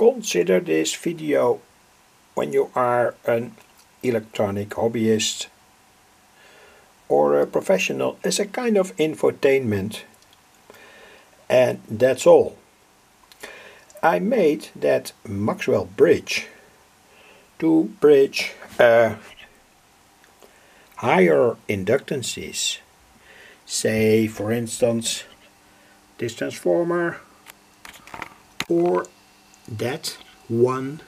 consider this video when you are an electronic hobbyist or a professional as a kind of infotainment and that's all. I made that Maxwell bridge to bridge uh, higher inductances say for instance this transformer or that one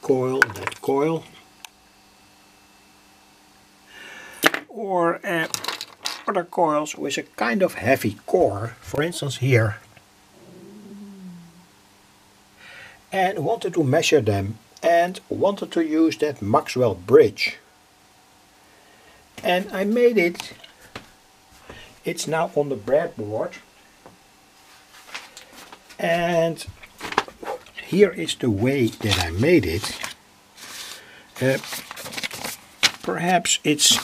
coil, that coil. Or uh, other coils with a kind of heavy core, for instance here. And wanted to measure them and wanted to use that Maxwell bridge. And I made it it's now on the breadboard. And here is the way that I made it. Uh, perhaps it's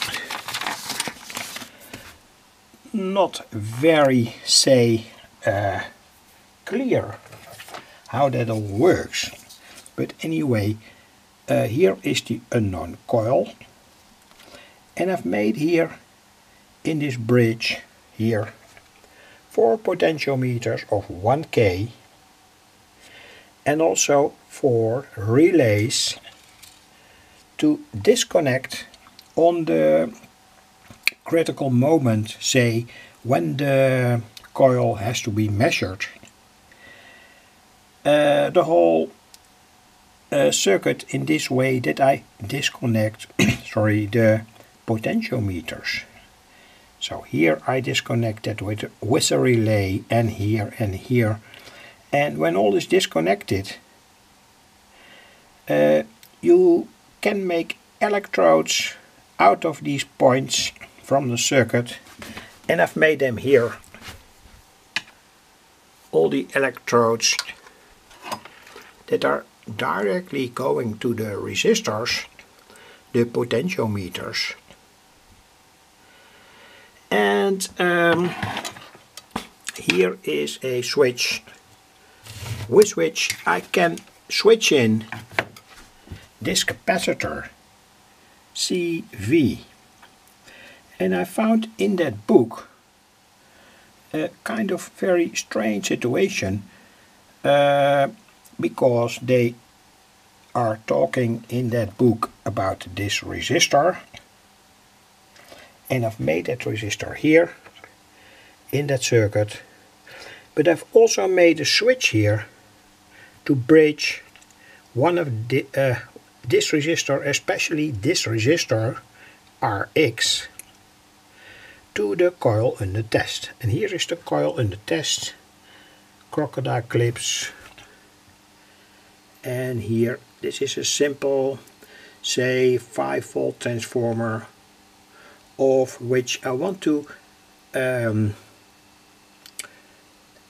not very say uh, clear how that all works. But anyway uh, here is the unknown coil. And I've made here in this bridge here four potentiometers of 1k and also for relays to disconnect on the critical moment say when the coil has to be measured uh, the whole uh, circuit in this way that I disconnect sorry the potentiometers so here I disconnect that with, with a relay and here and here. And when all is disconnected, uh, you can make electrodes out of these points from the circuit. And I've made them here. All the electrodes that are directly going to the resistors, the potentiometers and um, here is a switch with which I can switch in this capacitor CV and I found in that book a kind of very strange situation uh, because they are talking in that book about this resistor. And I've made that resistor here in that circuit. But I've also made a switch here to bridge one of the, uh, this resistor especially this resistor RX to the coil under test. And here is the coil under test. Crocodile clips. And here this is a simple say 5 volt transformer of which I want to um,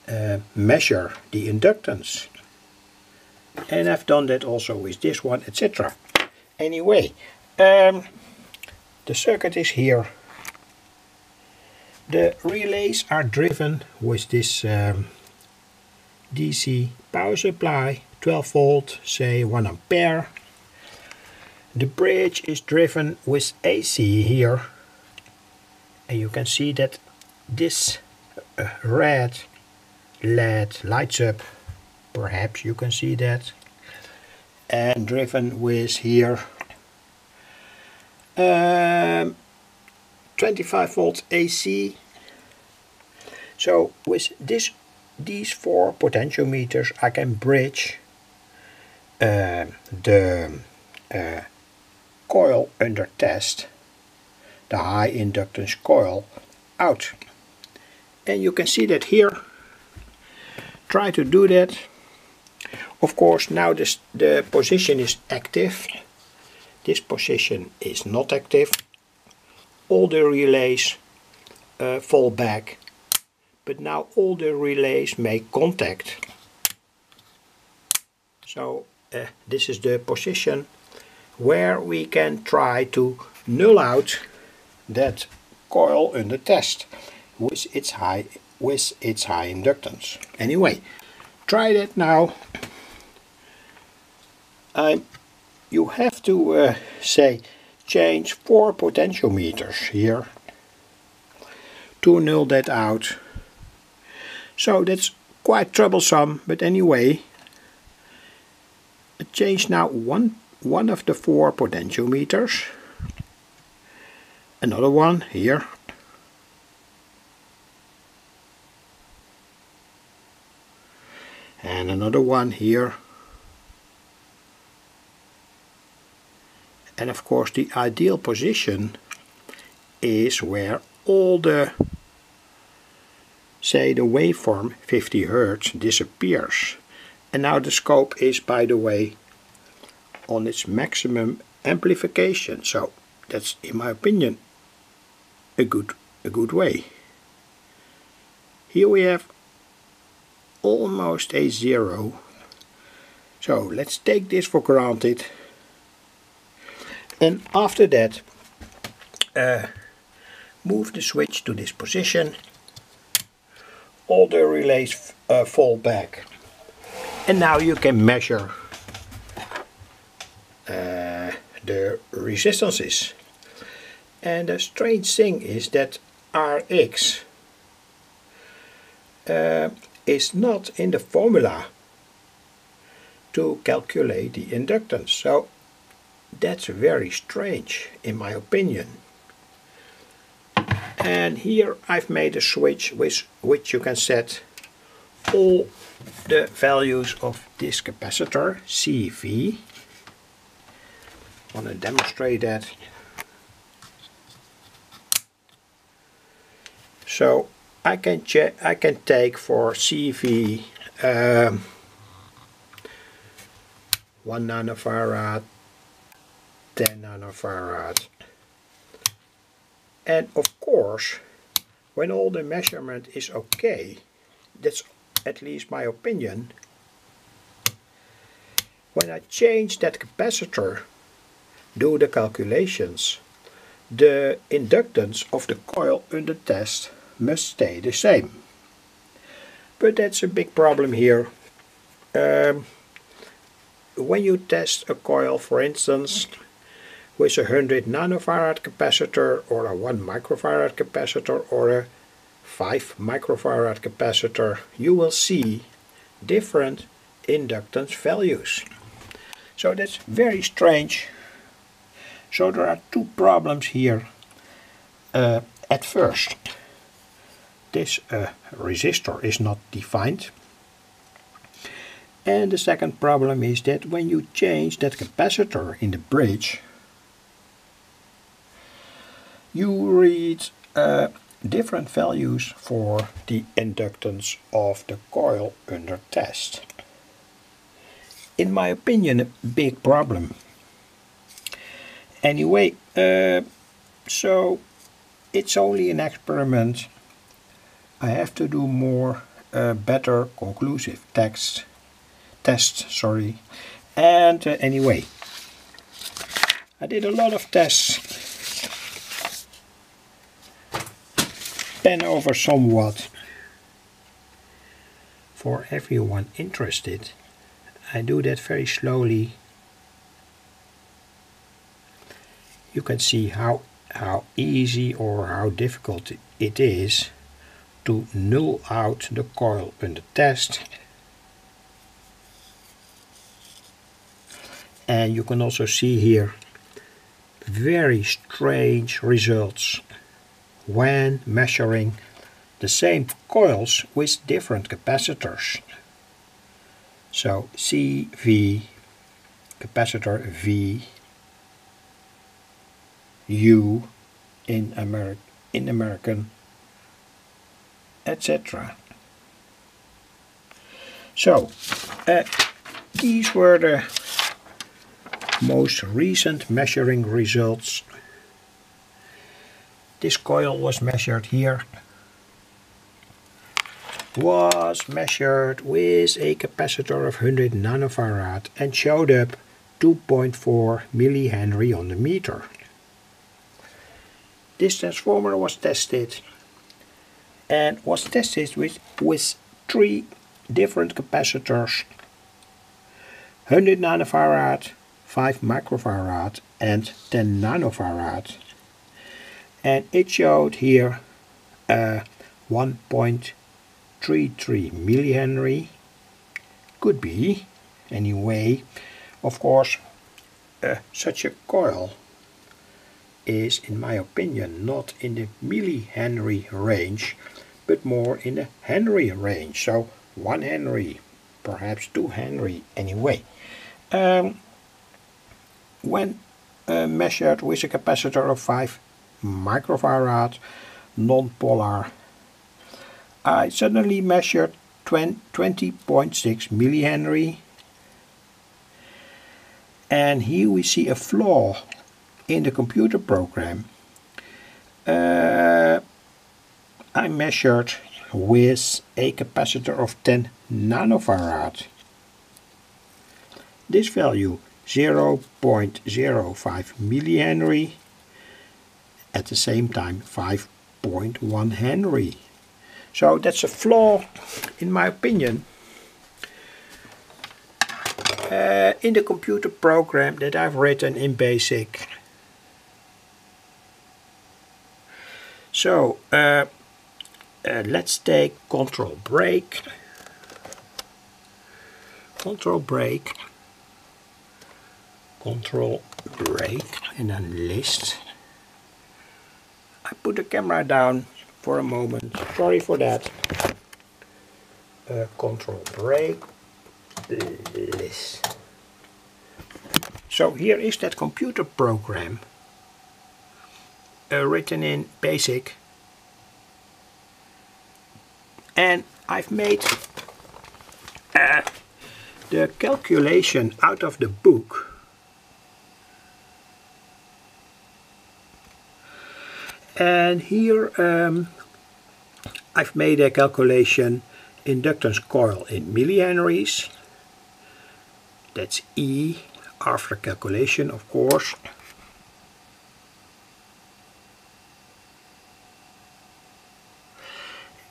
uh, measure the inductance and I've done that also with this one etc anyway um, the circuit is here. The relays are driven with this um, DC power supply 12 volt say 1 ampere. The bridge is driven with AC here. And you can see that this uh, red LED lights up perhaps you can see that and driven with here um, 25 volts AC so with this these four potentiometers I can bridge uh, the uh, coil under test the high inductance coil out. And you can see that here. Try to do that. Of course now this, the position is active. This position is not active. All the relays uh, fall back. But now all the relays make contact. So uh, this is the position where we can try to null out that coil under test with its high with its high inductance. Anyway, try that now I'm you have to uh, say change four potentiometers here. To null that out. So that's quite troublesome, but anyway, I change now one, one of the four potentiometers, another one here, and another one here and of course the ideal position is where all the say the waveform 50 Hertz disappears. And now the scope is by the way on its maximum amplification. So that's in my opinion a good a good way. Here we have almost a zero. So let's take this for granted and after that uh, move the switch to this position. All the relays uh, fall back. And now you can measure uh, the resistances. And the strange thing is that Rx uh, is not in the formula to calculate the inductance. So that's very strange in my opinion. And here I've made a switch with which you can set all the values of this capacitor CV. I want to demonstrate that. So I can check I can take for CV um, 1 nanofarad 10 nanofarad. And of course, when all the measurement is okay, that's at least my opinion, when I change that capacitor, do the calculations, the inductance of the coil under test must stay the same. But that's a big problem here. Um, when you test a coil, for instance, with a 100 nanofarad capacitor or a 1 microfarad capacitor or a 5 microfarad capacitor, you will see different inductance values. So that's very strange. So there are two problems here. Uh, at first, this uh, resistor is not defined. And the second problem is that when you change that capacitor in the bridge, you read uh, different values for the inductance of the coil under test. In my opinion, a big problem. Anyway, uh, so it's only an experiment. I have to do more, uh, better, conclusive tests, tests, sorry. And uh, anyway, I did a lot of tests over somewhat for everyone interested. I do that very slowly. You can see how, how easy or how difficult it is to null out the coil under test. And you can also see here very strange results when measuring the same coils with different capacitors. So CV, capacitor V, U in, Ameri in American, etc. So, uh, these were the most recent measuring results this coil was measured here was measured with a capacitor of 100 nanofarad and showed up 2.4 millihenry on the meter. This transformer was tested and was tested with, with three different capacitors 100 nanofarad, 5 microfarad and 10 nanofarad. And it showed here uh, 1.33 millihenry. Could be, anyway. Of course, uh, such a coil is, in my opinion, not in the millihenry range, but more in the Henry range. So 1 Henry, perhaps 2 Henry anyway. Um, when uh, measured with a capacitor of 5 microfarad non-polar, I suddenly measured 20.6 millihenry and here we see a flaw in the computer program. Uh, I measured with a capacitor of 10 nanofarad. This value 0.05 millihenry at the same time 5.1 Henry. So that's a flaw in my opinion uh, in the computer program that I've written in BASIC. So uh, uh, let's take control break, control break, control break and then list. I put the camera down for a moment, sorry for that. Uh, control break, list. So here is that computer program uh, written in BASIC and I've made uh, the calculation out of the book and here um, I've made a calculation inductance coil in millihenries that's E after calculation of course.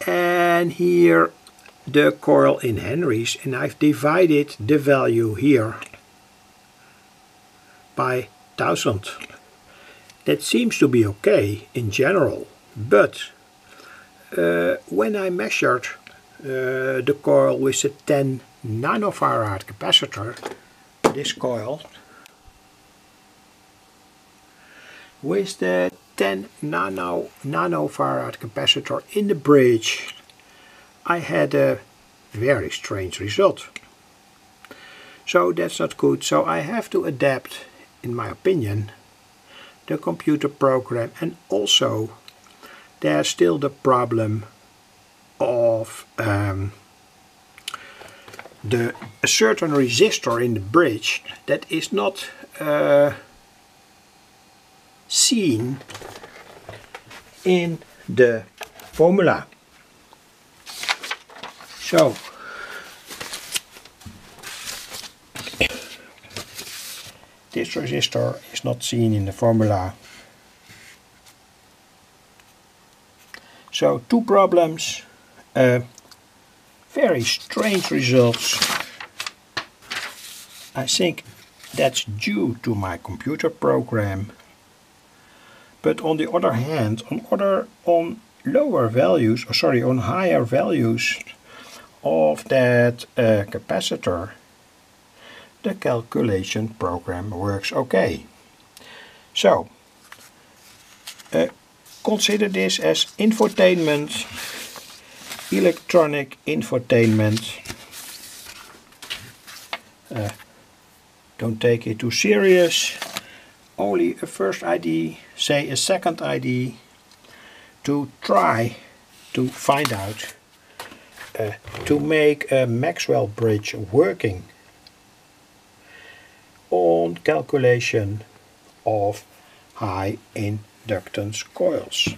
And here the coil in henries and I've divided the value here by 1000 that seems to be okay in general but uh, when I measured uh, the coil with a 10 nanofarad capacitor this coil with the 10 nano nanofarad capacitor in the bridge I had a very strange result. So that's not good. So I have to adapt in my opinion the computer program and also there's still the problem of um, the a certain resistor in the bridge that is not uh, seen in the formula. So, this resistor is not seen in the formula. So, two problems, uh, very strange results. I think that's due to my computer program but on the other hand, on other on lower values, or sorry, on higher values of that uh, capacitor, the calculation program works okay. So, uh, consider this as infotainment, electronic infotainment. Uh, don't take it too serious only a first ID, say a second ID, to try to find out, uh, to make a Maxwell bridge working on calculation of high inductance coils.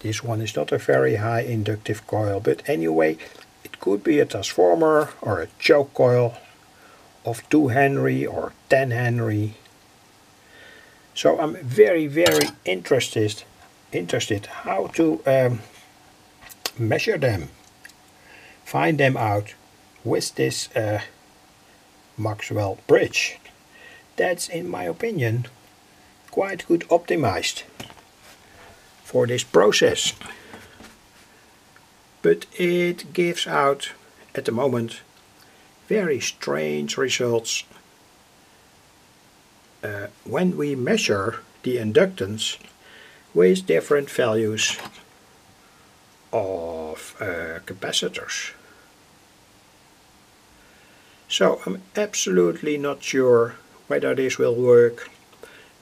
This one is not a very high inductive coil, but anyway, it could be a transformer or a choke coil of 2 Henry or 10 Henry. So I'm very, very interested, interested how to um, measure them, find them out, with this uh, Maxwell bridge. That's in my opinion quite good optimized for this process. But it gives out at the moment very strange results uh, when we measure the inductance with different values of uh, capacitors. So I'm absolutely not sure whether this will work.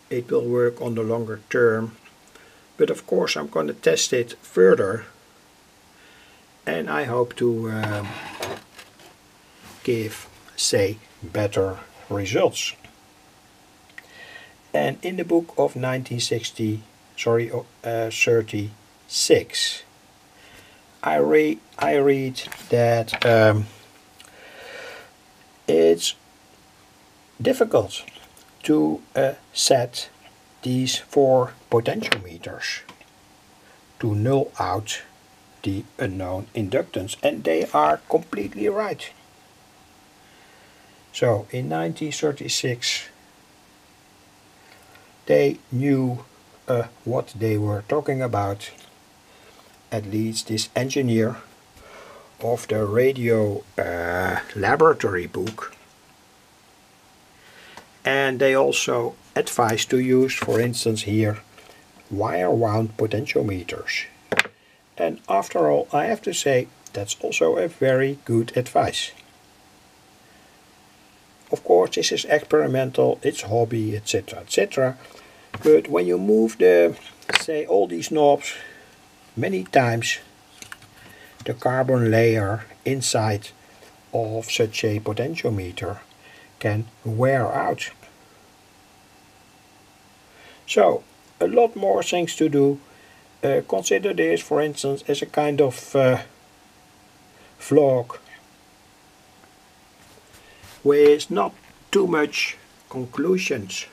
It will work on the longer term. But of course I'm going to test it further. And I hope to um, give, say, better results. And in the book of 1960, sorry, uh, 36, I, re I read that um, it's difficult to uh, set these four potentiometers to null out the unknown inductance and they are completely right. So in 1936 they knew uh, what they were talking about at least this engineer of the radio uh, laboratory book. And they also advise to use for instance here wire wound potentiometers. And after all I have to say that's also a very good advice. Of course this is experimental it's hobby etc etc but when you move the say all these knobs many times the carbon layer inside of such a potentiometer can wear out. So, a lot more things to do. Uh, consider this, for instance, as a kind of uh, vlog with not too much conclusions.